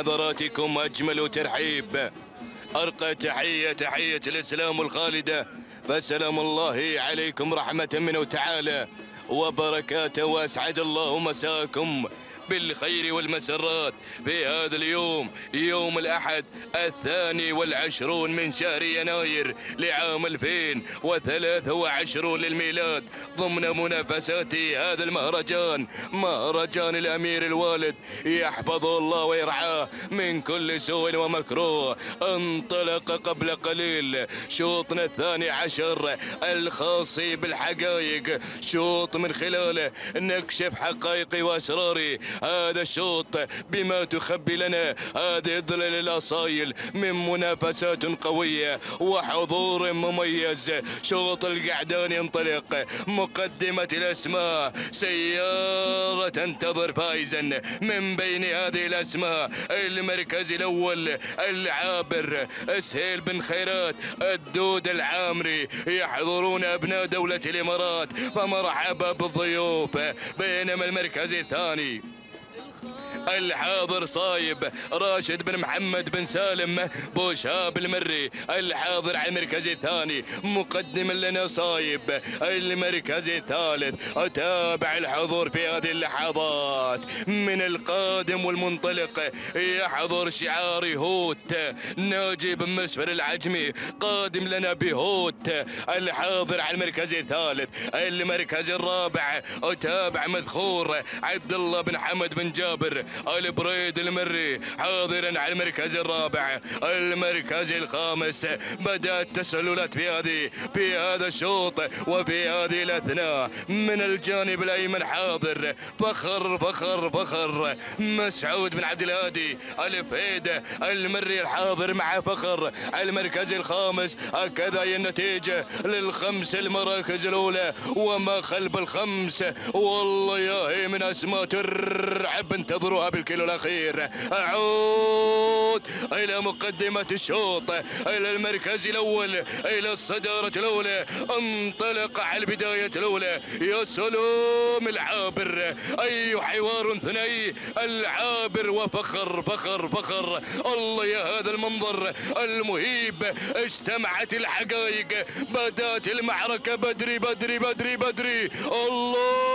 حضراتكم أجمل ترحيب. أرقى تحية تحية الإسلام الخالدة. فسلام الله عليكم رحمة منه تعالى. وبركاته وأسعد الله مساكم. بالخير والمسرات. في هذا اليوم يوم الأحد الثاني والعشرون من شهر يناير لعام 2023 للميلاد. ضمن منافسات هذا المهرجان مهرجان الأمير الوالد يحفظه الله ويرعاه من كل سوء ومكروه. انطلق قبل قليل شوطنا الثاني عشر الخاص بالحقائق. شوط من خلاله نكشف حقائقي وأسراري. هذا الشوط بما تخبي لنا. هذه الظلل الأصايل من منافسات قوية وحضور مميز. شوط القعدان ينطلق. مقدمة الأسماء. سيارة تنتظر فائزا من بين هذه الأسماء. المركز الأول العابر. سهيل بن خيرات الدود العامري. يحضرون أبناء دولة الإمارات. فمرحبا بالضيوف بينما المركز الثاني. الحاضر صايب راشد بن محمد بن سالم بوشاب المري الحاضر على المركز الثاني مقدم لنا صايب المركز الثالث أتابع الحضور في هذه اللحظات من القادم والمنطلق يحضر شعار هوت ناجي بن مسفر العجمي قادم لنا بهوت الحاضر على المركز الثالث المركز الرابع أتابع مذخور عبد الله بن حمد بن جابر البريد المري حاضرا على المركز الرابع. المركز الخامس بدأت تسللات في هذه في هذا الشوط وفي هذه الأثناء. من الجانب الأيمن حاضر. فخر فخر فخر. مسعود بن عبد الهادي الفيد المري الحاضر مع فخر. المركز الخامس هكذا هي النتيجة للخمس المراكز الأولى. وما خلف الخمس؟ والله يا هي من أسماء ترعب. انتظروها بالكيلو الأخير. أعود إلى مقدمة الشوط إلى المركز الأول إلى الصدارة الأولى. انطلق على البداية الأولى. يا سلام العابر أي حوار ثنائي؟ العابر وفخر فخر فخر. الله يا هذا المنظر المهيب. اجتمعت الحقائق بدأت المعركة. بدري بدري بدري بدري. الله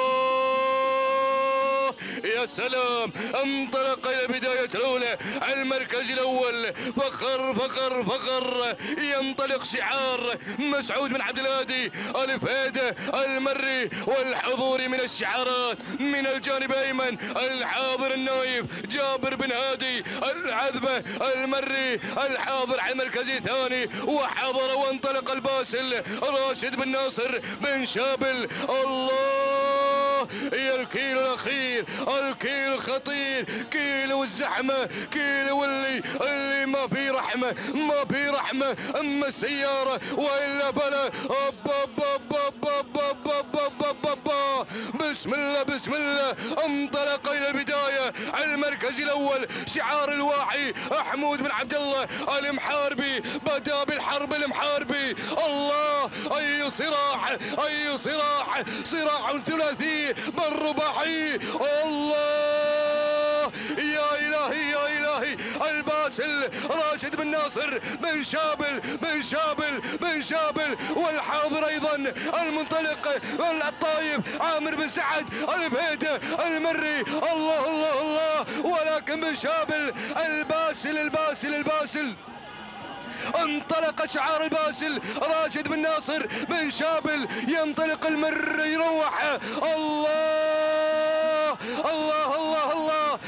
يا سلام انطلق إلى البداية الأولى. على المركز الأول. فخر فخر فخر. ينطلق شعار مسعود بن عبد الهادي الفيدة المري والحضور من الشعارات. من الجانب الأيمن الحاضر النايف جابر بن هادي العذبة المري الحاضر على المركز الثاني. وحضر وانطلق الباسل راشد بن ناصر بن شابل. الله يا الكيلو الأخير الكيلو الخطير كيلو الزحمه كيلو اللي اللي ما في رحمة ما في رحمة أما السيارة وإلا بلا أب أب أب أب أب أب أب أب أب. بسم الله بسم الله. انطلق إلى البداية. على المركز الأول شعار الواعي. حمود بن عبد الله المحاربي. بدأ بالحرب المحاربي. الله أي صراع أي صراع. صراع ثلاثي بل رباعي. الله! يا إلهي يا الهي الباسل راشد بن ناصر بن شابل بن شابل بن شابل والحاضر أيضا المنطلق الطايب عامر بن سعد الفيدة المري الله الله الله ولكن بن شابل الباسل الباسل الباسل انطلق شعار الباسل راشد بن ناصر بن شابل ينطلق المر يروح الله الله الله الله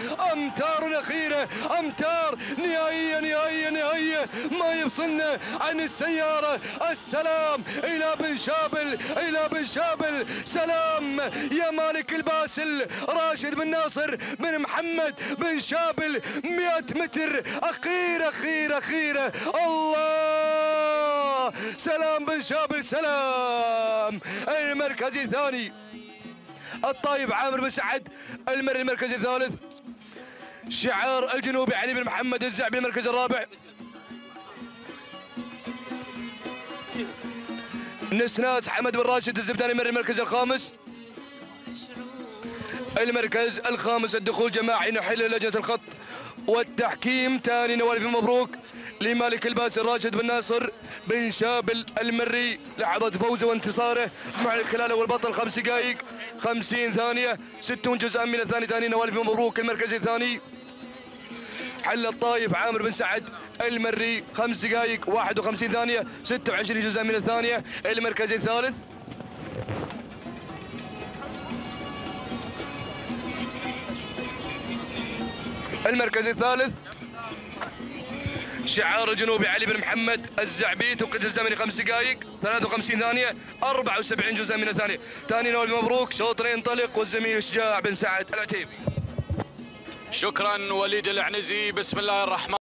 امتار اخيره أمتار نهائية نهائية نهائية. ما يفصلنا عن السيارة. السلام إلى بن شابل إلى بن شابل. سلام يا مالك الباسل. راشد بن ناصر بن محمد بن شابل. 100 متر. اخيره اخيره اخيره الله! سلام بن شابل سلام. المركز الثاني. الطايب عامر بن سعد المري المركز الثالث. شعار الجنوبي علي بن محمد الزعبي المركز الرابع. نسناس حمد بن راشد الزبداني المري المركز الخامس. المركز الخامس الدخول جماعي نحل لجنة الخط والتحكيم. تاني نوال بن مبروك لمالك الباسل راشد بن ناصر بن شابل المري لحظة فوزه وانتصاره مع خلال والبطل خمس دقائق خمسين ثانية ستون جزءا من الثاني. ثاني نوال بن مبروك المركز الثاني. حل الطايف عامر بن سعد المري خمس دقائق 51 ثانية 26 جزءا من الثانية المركز الثالث. المركز الثالث. شعار الجنوبي علي بن محمد الزعبيت وقت الزمني خمس دقائق 53 ثانية 74 جزءا من الثانية. ثاني نول مبروك شوط ينطلق والزميل شجاع بن سعد العتيبي. شكرا وليد العنزي. بسم الله الرحمن